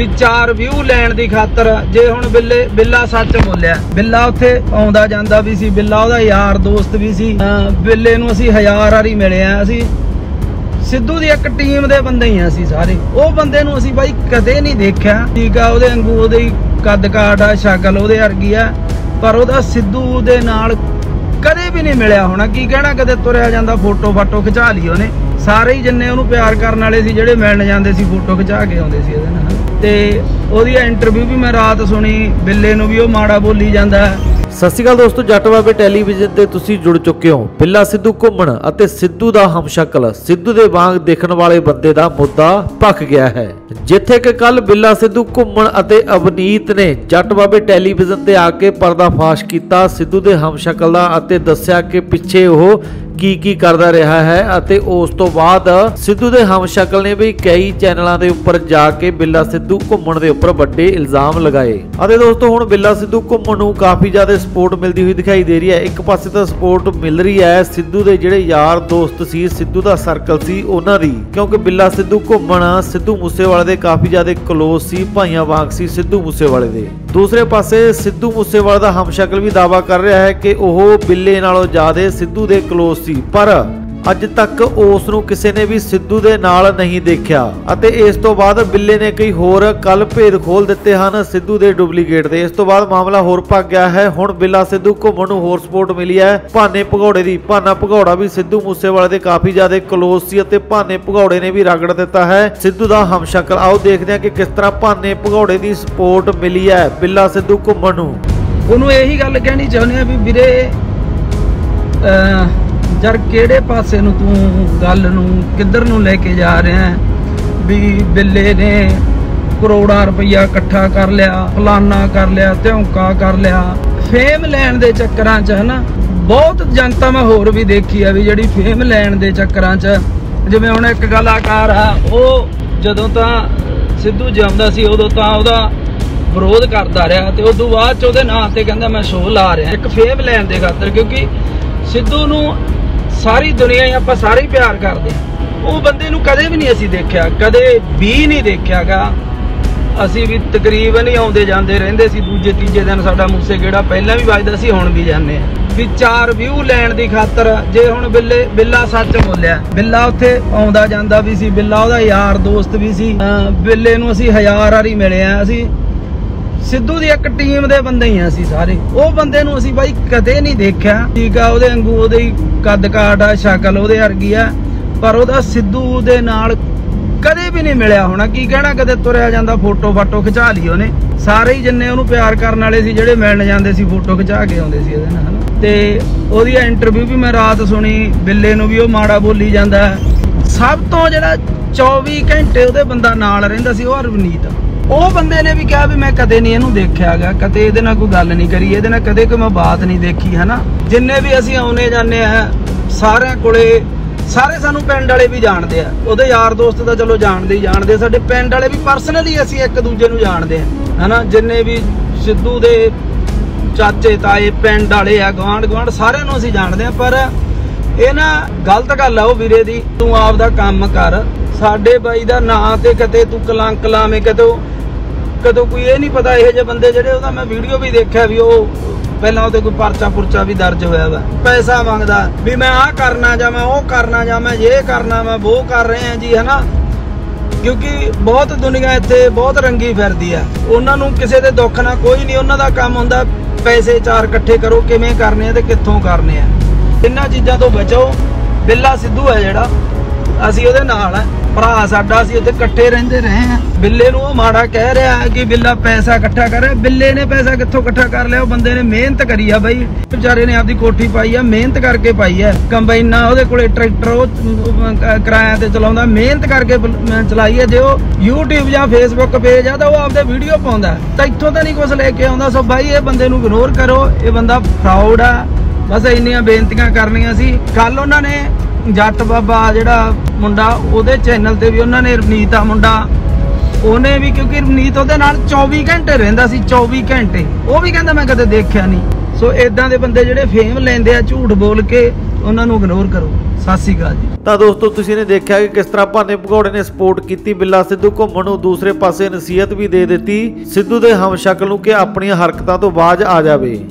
ਵੀ ਚਾਰ ਵਿਊ ਲੈਣ ਦੀ ਖਾਤਰ ਜੇ ਹੁਣ ਬਿੱਲੇ ਬਿੱਲਾ ਸੱਚ ਬੋਲਿਆ, ਬਿੱਲਾ ਉੱਥੇ ਆਉਂਦਾ ਜਾਂਦਾ ਵੀ ਸੀ, ਬਿੱਲਾ ਉਹਦਾ ਯਾਰ ਦੋਸਤ ਵੀ ਸੀ ਬਿੱਲੇ ਨੂੰ ਅਸੀਂ ਹਜ਼ਾਰ ਵਾਰੀ ਮਿਲੇ ਆ ਅਸੀਂ ਸਿੱਧੂ ਦੀ ਇੱਕ ਟੀਮ ਦੇ ਬੰਦੇ ਹੀ ਆ ਅਸੀਂ ਸਾਰੇ। ਉਹ ਬੰਦੇ ਨੂੰ ਅਸੀਂ ਬਾਈ ਕਦੇ ਨਹੀਂ ਦੇਖਿਆ। ਠੀਕ ਆ, ਉਹਦੇ ਵਾਂਗੂ ਉਹਦੇ ਕੱਦ ਕਾਠ ਆ, ਸ਼ਕਲ ਉਹਦੇ ਵਰਗੀ ਆ, ਪਰ ਉਹਦਾ ਸਿੱਧੂ ਦੇ ਨਾਲ ਕਦੇ ਵੀ ਨਹੀਂ ਮਿਲਿਆ ਹੋਣਾ। ਕੀ ਕਹਿਣਾ, ਕਦੇ ਤੁਰਿਆ ਜਾਂਦਾ ਫੋਟੋ ਫਾਟੋ ਖਿਚਾ ਲਈ ਉਹਨੇ। ਸਾਰੇ ਹੀ ਜਿੰਨੇ ਉਹਨੂੰ ਪਿਆਰ ਕਰਨ ਵਾਲੇ ਸੀ, ਜਿਹੜੇ ਮਿਲਣ ਜਾਂਦੇ ਸੀ, ਫੋਟੋ ਖਿਚਾ ਕੇ ਆਉਂਦੇ ਸੀ ਉਹਦੇ ਨਾਲ। ਤੇ ਉਹਦੀ ਇੰਟਰਵਿਊ ਵੀ ਮੈਂ ਰਾਤ ਸੁਣੀ, ਬਿੱਲੇ ਨੂੰ ਵੀ ਉਹ ਮਾੜਾ ਬੋਲੀ ਜਾਂਦਾ ਸਤਿ ਸ਼੍ਰੀ ਅਕਾਲ ਦੋਸਤੋ, ਜੱਟ ਬਾਬੇ ਟੈਲੀਵਿਜ਼ਨ ਤੇ ਤੁਸੀਂ ਜੁੜ ਚੁੱਕੇ ਹੋ। ਬਿੱਲਾ ਸਿੱਧੂ ਘੁੰਮਣ ਅਤੇ ਸਿੱਧੂ ਦਾ ਹਮਸ਼ਕਲ, ਸਿੱਧੂ ਦੇ ਵਾਂਗ ਦੇਖਣ ਵਾਲੇ ਬੰਦੇ ਦਾ ਮੁੱਦਾ ਭਖ ਗਿਆ ਹੈ। ਜਿੱਥੇ ਕਿ ਕੱਲ ਬਿੱਲਾ ਸਿੱਧੂ ਘੁੰਮਣ ਅਤੇ ਅਵਨੀਤ ਨੇ ਜੱਟ ਬਾਬੇ ਟੈਲੀਵਿਜ਼ਨ ਤੇ ਆ ਕੇ ਪਰਦਾਫਾਸ਼ ਕੀਤਾ। ਸਿੱਧੂ ਦੇ ਹਮਸ਼ਕਲ ਦਾ ਅਤੇ ਦੱਸਿਆ ਕਿ ਪਿੱਛੇ ਉਹ ਕੀ ਕੀ ਕਰਦਾ ਰਿਹਾ ਹੈ ਅਤੇ ਉਸ ਤੋਂ ਬਾਅਦ ਸਿੱਧੂ ਦੇ ਹਮਸ਼ਕਲ ਨੇ ਵੀ ਕਈ ਚੈਨਲਾਂ ਦੇ ਉੱਪਰ ਜਾ ਕੇ ਬਿੱਲਾ ਸਿੱਧੂ ਘੁੰਮਣ ਦੇ ਉੱਪਰ ਵੱਡੇ ਇਲਜ਼ਾਮ ਲਗਾਏ। ਅਤੇ ਦੋਸਤੋ, ਹੁਣ ਬਿੱਲਾ ਸਿੱਧੂ ਘੁੰਮਣ ਨੂੰ ਕਾਫੀ ਜ਼ਿਆਦਾ ਸਪੋਰਟ ਮਿਲਦੀ ਹੋਈ ਦਿਖਾਈ ਦੇ ਰਹੀ ਹੈ। ਇੱਕ ਪਾਸੇ ਤਾਂ ਸਪੋਰਟ ਮਿਲ ਰਹੀ ਹੈ। ਸਿੱਧੂ ਦੇ ਜਿਹੜੇ ਯਾਰ ਦੋਸਤ ਸੀ, ਸਿੱਧੂ ਦਾ ਸਰਕਲ ਸੀ ਉਹਨਾਂ ਦੀ। ਕਿਉਂਕਿ ਬਿੱਲਾ ਸਿੱਧੂ ਘੁੰਮਣ, ਸਿੱਧੂ ਮੂਸੇਵਾਲੇ ਦੇ ਕਾਫੀ ਜ਼ਿਆਦਾ ਕਲੋਜ਼ ਸੀ, ਭਾਈਆਂ ਵਾਂਗ ਸੀ ਸਿੱਧੂ ਮੂਸੇਵਾਲੇ ਦੇ। ਦੂਸਰੇ ਪਾਸੇ ਸਿੱਧੂ ਮੂਸੇਵਾਲੇ ਦਾ ਹਮਸ਼ਕਲ ਵੀ ਦਾਵਾ ਕਰ ਰਿਹਾ ਹੈ ਕਿ ਉਹ ਬਿੱਲੇ ਨਾਲੋਂ ਜ਼ਿਆਦਾ ਸਿੱਧੂ ਦੇ ਕਲੋਜ਼ ਸੀ, ਪਰ ਅੱਜ ਤੱਕ ਉਸ ਨੂੰ ਕਿਸੇ ਨੇ ਵੀ ਸਿੱਧੂ ਦੇ ਨਾਲ ਨਹੀਂ ਦੇਖਿਆ। ਅਤੇ ਇਸ ਤੋਂ ਬਾਅਦ ਬਿੱਲੇ ਨੇ ਕਈ ਹੋਰ ਕੱਲ ਭੇਦ ਖੋਲ ਦਿੱਤੇ ਹਨ ਸਿੱਧੂ ਦੇ ਡੁਪਲੀਕੇਟ ਦੇ ਇਸ ਤੋਂ ਬਾਅਦ ਮਾਮਲਾ ਹੋਰ ਭੱਗ ਗਿਆ ਹੈ। ਹੁਣ ਬਿੱਲਾ ਸਿੱਧੂ ਘੁੰਮਣ ਨੂੰ ਹੋਰ ਸਪੋਰਟ ਮਿਲੀ ਹੈ। ਭਾਨੇ ਭਗੌੜੇ ਦੀ, ਭਾਨਾ ਭਗੌੜਾ ਵੀ ਸਿੱਧੂ ਮੂਸੇਵਾਲੇ ਦੇ ਕਾਫੀ ਜ਼ਿਆਦਾ ਕਲੋਜ਼ ਸੀ ਅਤੇ ਭਾਨੇ ਭਗੌੜੇ ਨੇ ਵੀ ਰਗੜ ਦਿੱਤਾ ਹੈ। ਸਿੱਧੂ ਦਾ ਹਮਸ਼ਕਲ, ਆਓ ਦੇਖਦੇ ਹਾਂ ਕਿ ਕਿਸ ਤਰ੍ਹਾਂ ਭਾਨੇ ਭਗੌੜੇ ਦੀ ਸਪੋਰਟ ਮਿਲੀ ਹੈ ਬਿੱਲਾ ਸਿੱਧੂ ਘੁੰਮਣ ਨੂੰ। ਉਹਨੂੰ ਇਹੀ ਗੱਲ ਕਹਿਣੀ ਚਾਹੁੰਦੇ ਆ ਵੀ ਵੀਰੇ ਯਾਰ ਕਿਹੜੇ ਪਾਸੇ ਨੂੰ ਤੂੰ ਗੱਲ ਨੂੰ, ਕਿੱਧਰ ਨੂੰ ਲੈ ਕੇ ਜਾ ਰਿਹਾ ਹੈ? ਵੀ ਬਿੱਲੇ ਨੇ ਕਰੋੜਾਂ ਰੁਪਈਆ ਇਕੱਠਾ ਕਰ ਲਿਆ, ਫਲਾਨਾ ਕਰ ਲਿਆ, ਧੌਂਕਾ ਕਰ ਲਿਆ। ਫੇਮ ਲੈਣ ਦੇ ਚੱਕਰਾਂ 'ਚ ਹਨਾ, ਬਹੁਤ ਜਨਤਾ ਮੈਂ ਹੋਰ ਵੀ ਦੇਖੀ ਆ ਵੀ ਜਿਹੜੀ ਫੇਮ ਲੈਣ ਦੇ ਚੱਕਰਾਂ 'ਚ, ਜਿਵੇਂ ਹੁਣ ਇੱਕ ਕਲਾਕਾਰ ਆ, ਉਹ ਜਦੋਂ ਤਾਂ ਸਿੱਧੂ ਜਾਂਦਾ ਸੀ, ਉਦੋਂ ਤਾਂ ਉਹਦਾ ਵਿਰੋਧ ਕਰਦਾ ਰਿਹਾ ਤੇ ਉਦੋਂ ਬਾਅਦ ਚ ਉਹਦੇ ਨਾਂ ਤੇ ਕਹਿੰਦਾ ਮੈਂ ਸ਼ੋਅ ਲਾ ਰਿਹਾ। ਇੱਕ ਫੇਮ ਲੈਣ ਦੇ ਖਾਤਰ, ਕਿਉਂਕਿ ਸਿੱਧੂ ਨੂੰ ਸਾਰੀ ਦੁਨੀਆ ਹੀ ਆਪਾਂ ਸਾਰੇ ਹੀ ਪਿਆਰ ਕਰਦੇ ਉਹ ਬੰਦੇ ਨੂੰ ਕਦੇ ਵੀ ਨਹੀਂ ਅਸੀਂ ਦੇਖਿਆ, ਕਦੇ ਵੀ ਨਹੀਂ ਦੇਖਿਆਗਾ। ਅਸੀਂ ਵੀ ਤਕਰੀਬਨ ਹੀ ਆਉਂਦੇ ਜਾਂਦੇ ਰਹਿੰਦੇ ਸੀ, ਦੂਜੇ, ਤੀਜੇ ਦਿਨ ਸਾਡਾ ਮੂਸੇ ਗੇੜਾ ਪਹਿਲਾਂ ਵੀ ਵੱਜਦਾ ਸੀ, ਹੁਣ ਵੀ ਜਾਂਦੇ ਆ ਵੀ ਚਾਰ ਵਿਊ ਲੈਣ ਦੀ ਖਾਤਰ ਜੇ ਹੁਣ ਬਿੱਲੇ, ਬਿੱਲਾ ਸੱਚ ਬੋਲਿਆ, ਬਿੱਲਾ ਉੱਥੇ ਆਉਂਦਾ ਜਾਂਦਾ ਵੀ ਸੀ, ਬਿੱਲਾ ਉਹਦਾ ਯਾਰ ਦੋਸਤ ਵੀ ਸੀ। ਬਿੱਲੇ ਨੂੰ ਅਸੀਂ ਹਜ਼ਾਰ ਵਾਰੀ ਮਿਲੇ ਆ ਅਸੀਂ ਸਿੱਧੂ ਦੀ ਇੱਕ ਟੀਮ ਦੇ ਬੰਦੇ ਹੀ ਆ ਅਸੀਂ ਸਾਰੇ। ਉਹ ਬੰਦੇ ਨੂੰ ਅਸੀਂ ਬਾਈ ਕਦੇ ਨਹੀਂ ਦੇਖਿਆ। ਠੀਕ ਆ, ਉਹਦੇ ਵਾਂਗੂ ਉਹਦੇ ਕੱਦ ਕਾਠ ਆ, ਸ਼ਕਲ ਉਹਦੇ ਵਰਗੀ ਆ। ਪਰ ਉਹਦਾ ਸਿੱਧੂ ਦੇ ਨਾਲ ਕਦੇ ਵੀ ਨਹੀਂ ਮਿਲਿਆ ਹੋਣਾ। ਕੀ ਕਹਿਣਾ, ਕਦੇ ਤੁਰਿਆ ਜਾਂਦਾ ਫੋਟੋ ਫਾਟੋ ਖਿਚਾ ਲਈ ਉਹਨੇ। ਸਾਰੇ ਹੀ ਜਿੰਨੇ ਉਹਨੂੰ ਪਿਆਰ ਕਰਨ ਵਾਲੇ ਸੀ, ਜਿਹੜੇ ਮਿਲਣ ਜਾਂਦੇ ਸੀ, ਫੋਟੋ ਖਿਚਾ ਕੇ ਆਉਂਦੇ ਸੀ ਉਹਦੇ ਨਾਲ। ਤੇ ਉਹਦੀ ਇੰਟਰਵਿਊ ਵੀ ਮੈਂ ਰਾਤ ਸੁਣੀ, ਬਿੱਲੇ ਨੂੰ ਵੀ ਉਹ ਮਾੜਾ ਬੋਲੀ ਜਾਂਦਾ। ਸਭ ਤੋਂ ਜਿਹੜਾ 24 ਘੰਟੇ ਉਹਦੇ ਬੰਦਾ ਨਾਲ ਰਹਿੰਦਾ ਸੀ, ਉਹ ਰਵਨੀਤ ਉਹ ਬੰਦੇ ਨੇ ਵੀ ਕਿਹਾ ਵੀ ਮੈਂ ਕਦੇ ਨਹੀਂ ਇਹਨੂੰ ਦੇਖਿਆਗਾ ਕਦੇ ਇਹਦੇ ਨਾਲ ਕੋਈ ਗੱਲ ਨਹੀਂ ਕਰੀ, ਇਹਦੇ ਨਾਲ ਕਦੇ ਕੋਈ ਮੈਂ ਬਾਤ ਨਹੀਂ ਦੇਖੀ, ਹਨਾ? ਜਿੰਨੇ ਵੀ ਅਸੀਂ ਆਉਨੇ ਜਾਂਦੇ ਆ, ਸਾਰਿਆਂ ਕੋਲੇ, ਸਾਰੇ ਸਾਨੂੰ ਪਿੰਡ ਵਾਲੇ ਵੀ ਜਾਣਦੇ ਆ। ਉਹਦੇ ਯਾਰ ਦੋਸਤ ਤਾਂ ਚਲੋ ਜਾਣਦੇ ਹੀ ਜਾਣਦੇ ਸਾਡੇ ਪਿੰਡ ਵਾਲੇ ਵੀ ਪਰਸਨਲੀ ਅਸੀਂ ਇੱਕ ਦੂਜੇ ਨੂੰ ਜਾਣਦੇ ਆ, ਹਨਾ? ਜਿੰਨੇ ਵੀ ਸਿੱਧੂ ਦੇ ਚਾਚੇ, ਤਾਏ, ਪਿੰਡ ਵਾਲੇ ਆ ਗਵਾਂਢ ਗਵਾਂਢ ਸਾਰਿਆਂ ਨੂੰ ਅਸੀਂ ਜਾਣਦੇ ਆ, ਪਰ ਇਹ ਨਾ ਗਲਤ ਗੱਲ ਆ ਉਹ ਵੀਰੇ ਦੀ। ਤੂੰ ਆਪ ਦਾ ਕੰਮ ਕਰ, ਸਾਡੇ ਬਾਈ ਦਾ ਨਾਂ ਤੇ ਕਿਤੇ ਤੂੰ ਕਲੰਕ ਲਾਵੇਂ ਕਦੋਂ ਕਦੋਂ ਕੋਈ ਇਹ ਨਹੀਂ ਪਤਾ, ਇਹੋ ਜਿਹੇ ਬੰਦੇ ਜਿਹੜੇ ਉਹਦਾ ਮੈਂ ਵੀਡੀਓ ਵੀ ਦੇਖਿਆ ਵੀ ਉਹ ਪਹਿਲਾਂ ਉਹਦੇ ਕੋਈ ਪਰਚਾ ਪੁਰਚਾ ਵੀ ਦਰਜ ਹੋਇਆ ਵਾ। ਪੈਸਾ ਮੰਗਦਾ, ਵੀ ਮੈਂ ਆਹ ਕਰਨਾ ਜਾਂ ਮੈਂ ਉਹ ਕਰਨਾ ਜਾਂ ਮੈਂ ਇਹ ਕਰਨਾ ਮੈਂ ਉਹ ਕਰ ਰਹੇ ਆ ਜੀ, ਹਨਾ? ਕਿਉਂਕਿ ਬਹੁਤ ਦੁਨੀਆ ਇੱਥੇ ਬਹੁਤ ਰੰਗੀ ਫਿਰਦੀ ਆ। ਉਹਨਾਂ ਨੂੰ ਕਿਸੇ ਦੇ ਦੁੱਖ ਨਾਲ ਕੋਈ ਨਹੀਂ, ਉਹਨਾਂ ਦਾ ਕੰਮ ਹੁੰਦਾ, ਪੈਸੇ ਚਾਰ ਇਕੱਠੇ ਕਰੋ, ਕਿਵੇਂ ਕਰਨੇ ਆ ਤੇ ਕਿੱਥੋਂ ਕਰਨੇ ਆ। ਇਹਨਾਂ ਚੀਜ਼ਾਂ ਤੋਂ ਬਚੋ। ਬਿੱਲਾ ਸਿੱਧੂ ਹੈ ਜਿਹੜਾ, ਅਸੀਂ ਉਹਦੇ ਨਾਲ ਆ। ਭਰਾ ਸਾਡਾ ਅਸੀਂ ਉੱਥੇ ਇਕੱਠੇ ਰਹਿੰਦੇ ਰਹੇ ਆ। ਬਿੱਲੇ ਨੂੰ ਉਹ ਮਾੜਾ ਕਹਿ ਰਿਹਾ ਹੈ ਕਿ ਬਿੱਲਾ ਪੈਸਾ ਇਕੱਠਾ ਕਰ ਰਿਹਾ। ਬਿੱਲੇ ਨੇ ਪੈਸਾ ਕਿੱਥੋਂ ਇਕੱਠਾ ਕਰ ਲਿਆ? ਉਹ ਬੰਦੇ ਨੇ ਮਿਹਨਤ ਕਰੀ ਆ ਬਾਈ। ਵਿਚਾਰੇ ਨੇ ਆਪਦੀ ਕੋਠੀ ਪਾਈ ਆ, ਮਿਹਨਤ ਕਰਕੇ ਪਾਈ ਆ। ਕੰਬਾਈਨਾਂ ਉਹਦੇ ਕੋਲੇ ਟਰੈਕਟਰ, ਉਹ ਕਿਰਾਇਆ ਤੇ ਚਲਾਉਂਦਾ। ਮਿਹਨਤ ਕਰਕੇ ਬ- ਚਲਾਈ ਆ। ਜੇ ਉਹ YouTube ਜਾਂ Facebook ਪੇਜ ਆ, ਤਾਂ ਉਹ ਆਪਦੇ ਵੀਡੀਓ ਪਾਉਂਦਾ। ਤਾਂ ਇੱਥੋਂ ਤਾਂ ਨਹੀਂ ਕੁਝ ਲੈ ਕੇ ਆਉਂਦਾ। ਸੋ ਬਾਈ, ਇਹ ਬੰਦੇ ਨੂੰ ਇਗਨੋਰ ਕਰੋ। ਇਹ ਬੰਦਾ ਫਰਾਡ ਆ। ਬਸ ਇੰਨੀਆਂ ਬੇਨਤੀਆਂ ਕਰਨੀਆਂ ਸੀ। ਕੱਲ ਉਹਨਾਂ ਨੇ ਜੱਟ ਬਾਬਾ ਜਿਹੜਾ ਮੁੰਡਾ, ਉਹਦੇ ਚੈਨਲ ਤੇ ਵੀ ਉਹਨਾਂ ਨੇ ਰਵਨੀਤ ਆ ਮੁੰਡਾ। ਉਹਨੇ ਵੀ ਕਿਉਂਕਿ ਰਵਨੀਤ ਉਹਦੇ ਨਾਲ 24 ਘੰਟੇ ਰਹਿੰਦਾ ਸੀ 24 ਘੰਟੇ। ਉਹ ਵੀ ਕਹਿੰਦਾ ਮੈਂ ਕਦੇ ਦੇਖਿਆ ਨਹੀਂ। ਸੋ ਇਦਾਂ ਦੇ ਬੰਦੇ ਜਿਹੜੇ ਫੇਮ ਲੈਂਦੇ ਆ, ਝੂਠ ਬੋਲ ਕੇ ਉਹਨਾਂ ਨੂੰ ਇਗਨੋਰ ਕਰੋ। ਸਤਿ ਸ਼੍ਰੀ ਅਕਾਲ ਜੀ। ਤਾਂ ਦੋਸਤੋ, ਤੁਸੀਂ ਨੇ ਦੇਖਿਆ ਕਿ ਕਿਸ ਤਰ੍ਹਾਂ ਭਾਨੇ ਭਗੌੜੇ ਨੇ ਸਪੋਰਟ ਕੀਤੀ, ਬਿੱਲਾ ਸਿੱਧੂ ਘੁੰਮਣ ਨੂੰ ਦੂਸਰੇ ਪਾਸੇ ਨਸੀਹਤ ਵੀ ਦੇ ਦਿੱਤੀ। ਸਿੱਧੂ ਦੇ ਹਮਸ਼ਕਲ ਨੂੰ ਕਿ ਆਪਣੀਆਂ ਹਰਕਤਾਂ ਤੋਂ ਬਾਜ ਆ ਜਾਵੇ।